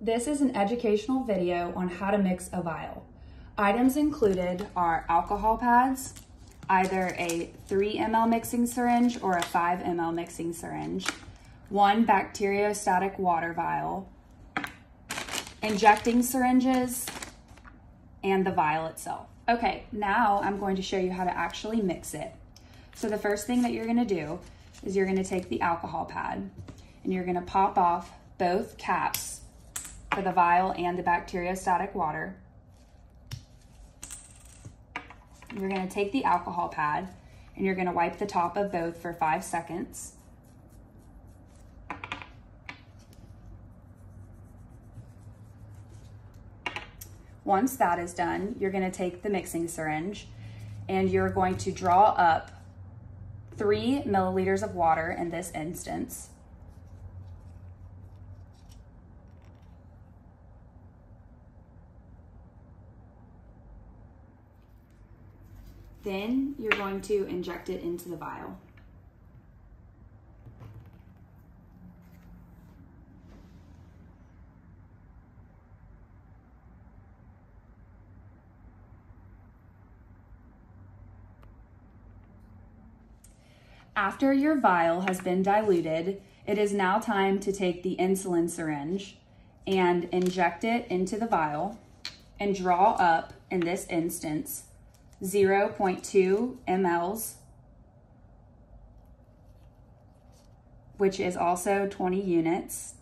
This is an educational video on how to mix a vial. Items included are alcohol pads, either a 3 ml mixing syringe or a 5 ml mixing syringe, one bacteriostatic water vial, injecting syringes, and the vial itself. Okay, now I'm going to show you how to actually mix it. So the first thing that you're gonna do is you're gonna take the alcohol pad and you're gonna pop off both caps for the vial and the bacteriostatic water. You're gonna take the alcohol pad and you're gonna wipe the top of both for five seconds. Once that is done, you're gonna take the mixing syringe and you're going to draw up three milliliters of water in this instance. Then you're going to inject it into the vial. After your vial has been diluted, it is now time to take the insulin syringe and inject it into the vial and draw up, in this instance, 0.2 mLs, which is also 20 units.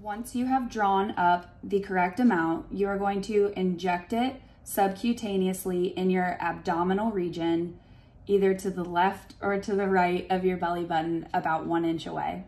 Once you have drawn up the correct amount, you are going to inject it subcutaneously in your abdominal region, either to the left or to the right of your belly button, about one inch away.